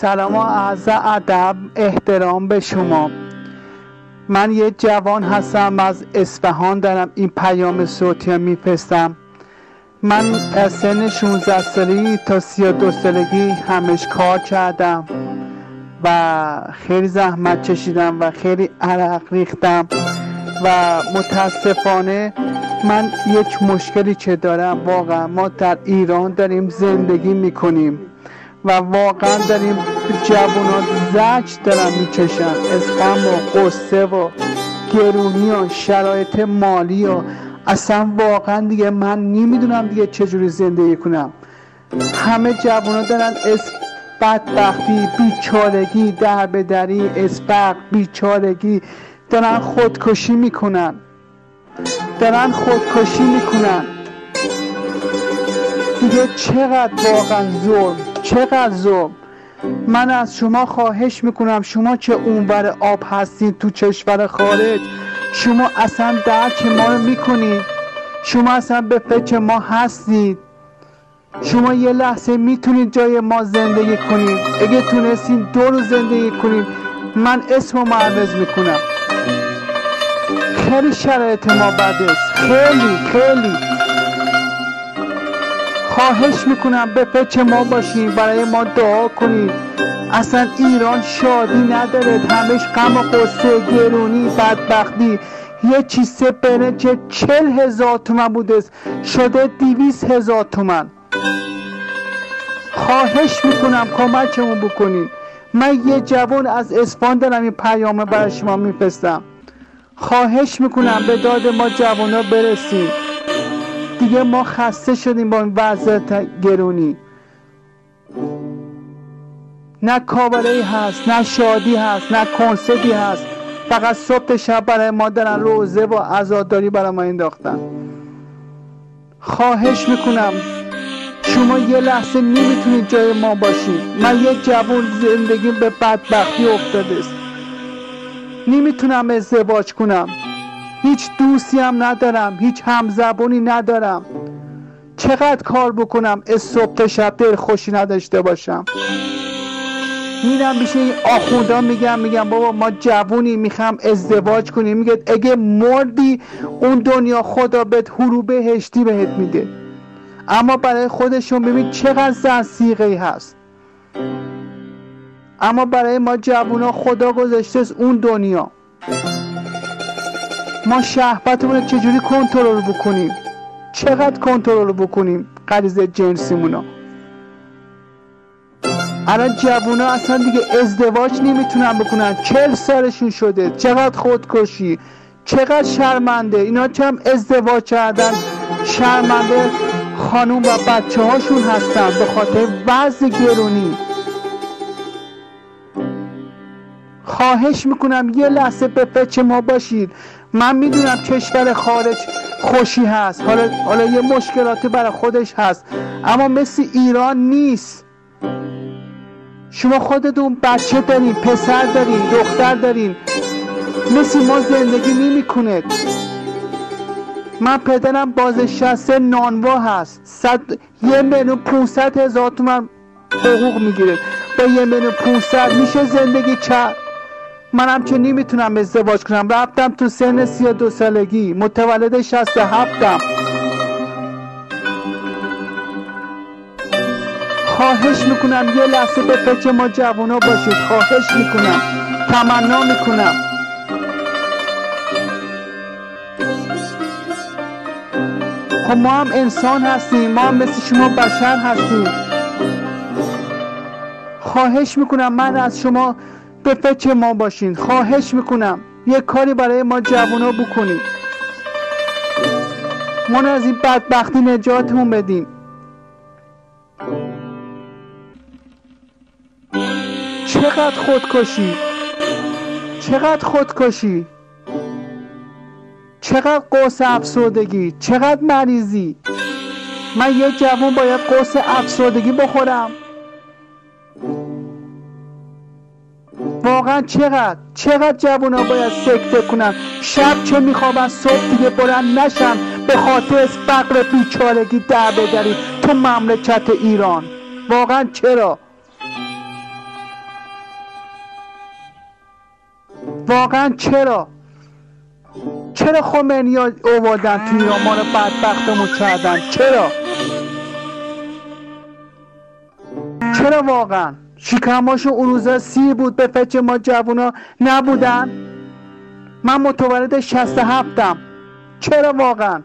سلام و عرض ادب احترام به شما. من یه جوان هستم از اصفهان دارم. این پیام صوتی میفرستم. من از سن 16 سالگی تا 32 سالگی همش کار کردم و خیلی زحمت چشیدم و خیلی عرق ریختم و متاسفانه من یک مشکلی که دارم واقعا ما در ایران داریم زندگی می‌کنیم. و واقعا داریم جوانات زج دارن می‌کشن. از غم و قصه و گرونی و شرایط مالی و اصلا واقعا دیگه من نمی‌دونم دیگه چجوری زندگی کنم. همه جوانات دارن از بدبختی بیچارگی دربدری اسبق بیچارگی دارن خودکشی می‌کنن. دارن خودکشی می‌کنن. دیگه چقدر واقعا ظلم؟ چقدر ظلم؟ من از شما خواهش می‌کنم شما که اونور آب هستید تو کشور خارج شما اصلا درک ما رو می‌کنید. شما اصلا به فکر ما هستید. شما یه لحظه می‌تونید جای ما زندگی کنید. اگه تونستید دو رو زندگی کنید من اسم و معرض می‌کنم. خیلی شرایط ما بد است. خیلی خیلی. خواهش می‌کنم به فکر ما باشین برای ما دعا کنید اصلا ایران شادی نداره همش غم و قصه گرونی بدبختی. یه چیزه برنج چل هزار تومن بوده شده دیویس هزار تومن. خواهش می‌کنم کمکمون بکنین من یه جوان از اسپان دارم این پیامه برای شما میفرستم. خواهش می‌کنم به داد ما جوانا برسیم دیگه ما خسته شدیم با این وضعیت گرونی. نه کابره هست نه شادی هست نه کنسرتی هست. فقط صبح شب برای ما دارن روزه و عزاداری برای ما انداختن. خواهش می‌کنم شما یه لحظه نمی‌تونید جای ما باشید. من یه جوان زندگی به بدبختی افتاده است. نمی‌تونم ازدواج کنم. هیچ دوستی هم ندارم هیچ همزبونی ندارم. چقدر کار بکنم از صبح تا شب دل خوشی نداشته باشم؟ میرم میشه این آخوندا میگم میگم بابا ما جوونی می‌خوام ازدواج کنیم. میگه اگه مردی اون دنیا خدا بهت حروبه هشتی بهت میده. اما برای خودشون ببین چقدر زن سیغه هست. اما برای ما جوونا خدا گذاشته اون دنیا. ما شهبتمون چجوری کنترل بکنیم؟ چقدر کنترل بکنیم غریزه جنسیمونا الان جوونا اصلا دیگه ازدواج نمی‌تونن بکنن. چل سالشون شده. چقدر خودکشی؟ چقدر شرمنده؟ اینا هم ازدواج کردن؟ شرمنده خانوم و بچه هاشون هستن. به خاطر وضع گرونی. خواهش می‌کنم یه لحظه به فکر ما باشید. من می‌دونم کشور خارج خوشی هست. حالا, حالا یه مشکلاتی برای خودش هست. اما مثل ایران نیست. شما خودتون بچه دارین پسر دارین دختر دارین. مثل ما زندگی نمی‌کنه. من پدرم بازنشسته نانوا هست. صد یه میلیون 500 هزار تومن حقوق می‌گیره. با یه میلیون 500 میشه زندگی کرد منم که نمی‌تونم ازدواج کنم. رفتم تو سن سی دو سالگی. متولد شست هفتم. خواهش می‌کنم یه لحظه به فکر ما جوانا باشید. خواهش می‌کنم. تمنا می‌کنم. خب ما هم انسان هستیم. ما هم مثل شما بشر هستیم. خواهش می‌کنم من از شما به فکر ما باشین. خواهش می‌کنم. یه کاری برای ما جوانا بکنید. ما از این بدبختی نجاتمون بدیم چقدر خودکشی؟ چقدر خودکشی؟ چقدر قوس افسردگی؟ چقدر مریضی؟ من یه جوان باید قوس افسردگی بخورم. واقعا چقدر؟ چقدر جوونا باید سکته کنن شب چه میخوابن؟ صبح دیگه بلند نشن؟ به خاطر فقر بیچارگی در بگرید تو مملکت ایران. واقعا چرا؟ واقعا چرا؟ چرا خمینی ها اووادن تو ایران؟ ما رو بدبختمون کردن. چرا؟ چرا واقعا؟ شکماشون اون روزا سی بود به فکر ما جوونا نبودن. من متولد شست هفتم. چرا واقعا؟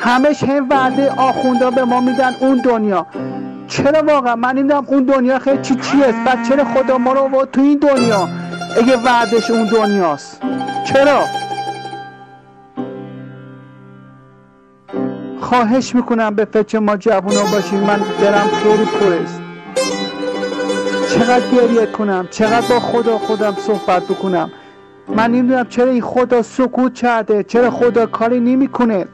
همش هم وعده آخوندا به ما میدن اون دنیا. چرا واقعا؟ من نمی‌دونم اون دنیا خیلی چی چیه بعد چرا خدا ما رو تو این دنیا. اگه وعدش اون دنیاست. چرا؟ خواهش می‌کنم به فکر ما جوونا باشیم من دلم خیلی پرست چقدر گریه کنم چقدر با خدا خودم صحبت بکنم. من نمی‌دونم چرا این خدا سکوت کرده چرا خدا کاری نمی‌کنه.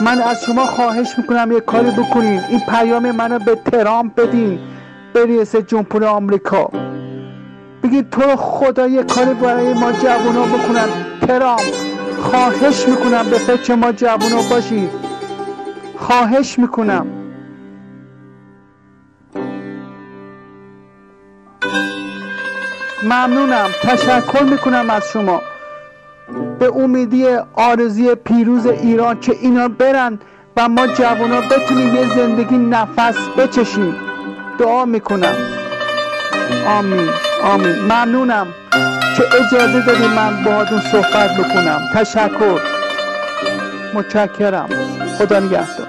من از شما خواهش می‌کنم یه کاری بکنین. این پیام منو به ترامپ بدین به رئیس جمهور آمریکا. بگید تو خدا یه کاری برای ما جوونا بکنن. ترامپ. خواهش می‌کنم به فکر ما جوونا باشید خواهش می‌کنم. ممنونم. تشکر می‌کنم از شما. به امیدی آرزی پیروز ایران که اینا برن و ما جوانا بتونیم یه زندگی نفس بچشیم. دعا می‌کنم. آمین. آمین. ممنونم. که اجازه دادی من باهاتون صحبت بکنم. تشکر. متشکرم. خدا نگهدار.